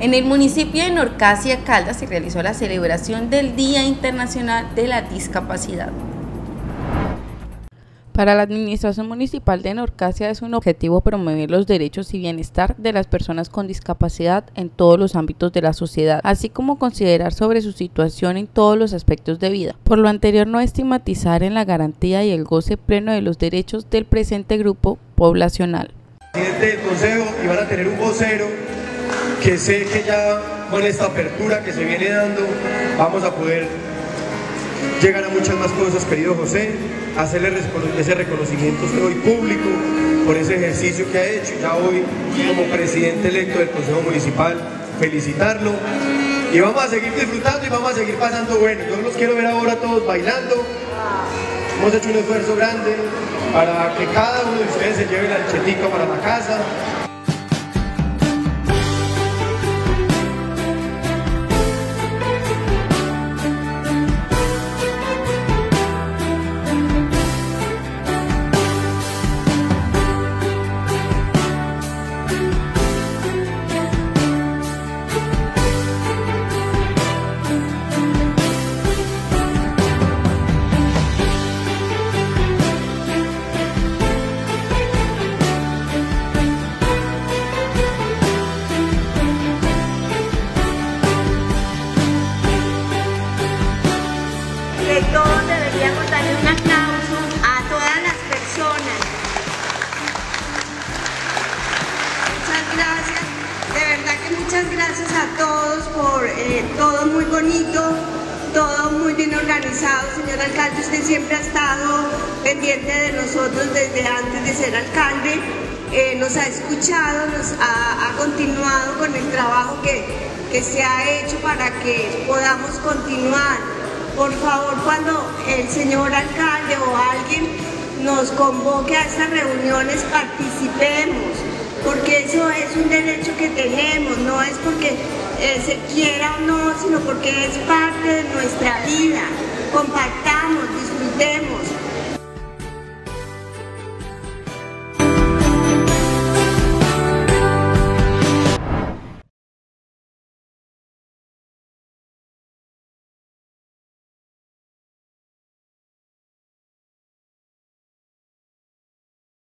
En el municipio de Norcasia, Caldas, se realizó la celebración del Día Internacional de la Discapacidad. Para la Administración Municipal de Norcasia es un objetivo promover los derechos y bienestar de las personas con discapacidad en todos los ámbitos de la sociedad, así como considerar sobre su situación en todos los aspectos de vida. Por lo anterior, no estigmatizar en la garantía y el goce pleno de los derechos del presente grupo poblacional. Presidente del Consejo y van a tener un vocero que sé que ya con esta apertura que se viene dando vamos a poder llegar a muchas más cosas, querido José, hacerle ese reconocimiento hoy público por ese ejercicio que ha hecho. Ya hoy, como presidente electo del Consejo Municipal, felicitarlo. Y vamos a seguir disfrutando y vamos a seguir pasando bueno. Yo los quiero ver ahora todos bailando. Hemos hecho un esfuerzo grande para que cada uno de ustedes se lleve la chetica para la casa. Todos deberíamos darle un aplauso a todas las personas. Muchas gracias, de verdad que muchas gracias a todos por eh, todo muy bonito, todo muy bien organizado. Señor alcalde, usted siempre ha estado pendiente de nosotros desde antes de ser alcalde. Eh, nos ha escuchado, nos ha, continuado con el trabajo que, que se ha hecho para que podamos continuar por favor, cuando el señor alcalde o alguien nos convoque a estas reuniones, participemos, porque eso es un derecho que tenemos, no es porque eh, se quiera o no, sino porque es parte de nuestra vida. Compartir